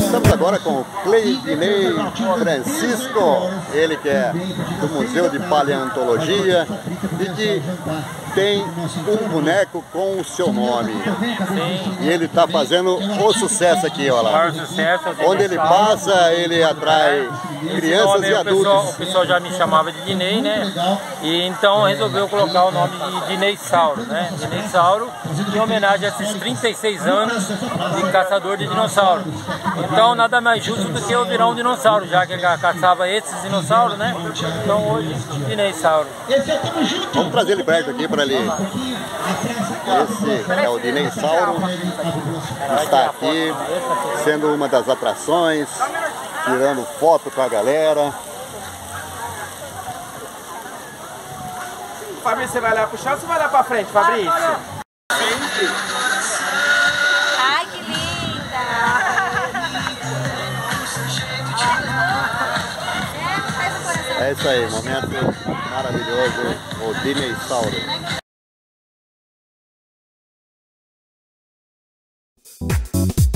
Estamos agora com o Cleidinei Francisco, ele que é do Museu de Paleontologia e que tem um boneco com o seu nome. Sim. E ele está fazendo o sucesso aqui, olha lá. Sucesso. é o Onde ele passa, ele atrai Esse crianças nome e o pessoal, o adultos. pessoal já me chamava de Dinei, né? E então resolveu colocar o nome de Dineisauro, né? Dineisauro em homenagem a esses 36 anos de caçador de dinossauro. Então nada mais justo do que eu virar um dinossauro, já que caçava esses dinossauros, né? Então hoje, Dineisauro. Vamos trazer ele perto aqui para ele. Esse é o Dinossauro, está aqui sendo uma das atrações, tirando foto com a galera. Fabrício, você vai lá pro chão ou você vai lá pra frente, Fabrício? Ai, que linda! É. É isso aí, momento maravilhoso, o Dinossauro. Thank you.